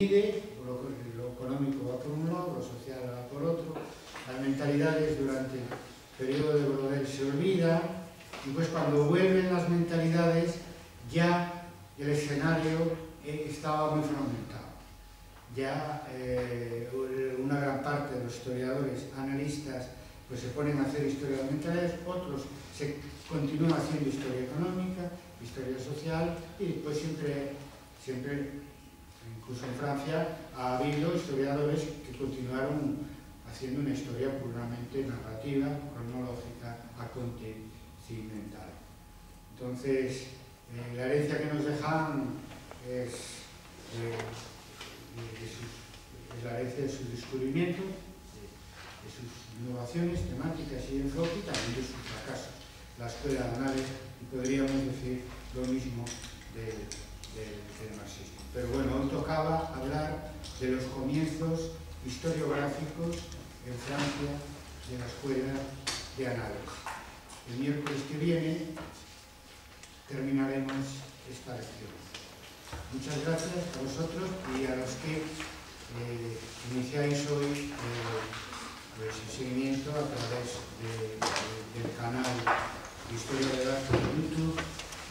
lo, económico va por un lado, lo social va por otro, las mentalidades durante el periodo de Brodel se olvidan, y pues cuando vuelven las mentalidades ya el escenario eh, estaba muy fragmentado. Ya eh, una gran parte de los historiadores, analistas, pues se ponen a hacer historia de mentalidades, otros se continúan haciendo historia económica, historia social, y después siempre, siempre incluso en Francia, ha habido historiadores que continuaron haciendo una historia puramente narrativa, cronológica, acontecimental. Entonces, eh, la herencia que nos dejan es, eh, es, la herencia de su descubrimiento, de, sus innovaciones temáticas y enfoque, y también de sus fracasos. La escuela de análisis, y podríamos decir lo mismo del, marxismo. Pero bueno, hoy tocaba hablar de los comienzos historiográficos en Francia de la Escuela de Análisis. El miércoles que viene terminaremos esta lección. Muchas gracias a vosotros y a los que eh, iniciáis hoy eh, pues, el seguimiento a través del canal Historia de Arte de YouTube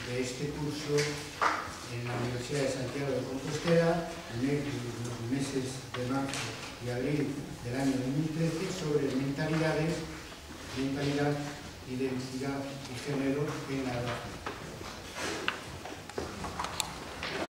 de este curso Universidad de Santiago de Compostela en los meses de marzo y abril del año 2013 sobre mentalidades, mentalidad, identidad y género en la educación.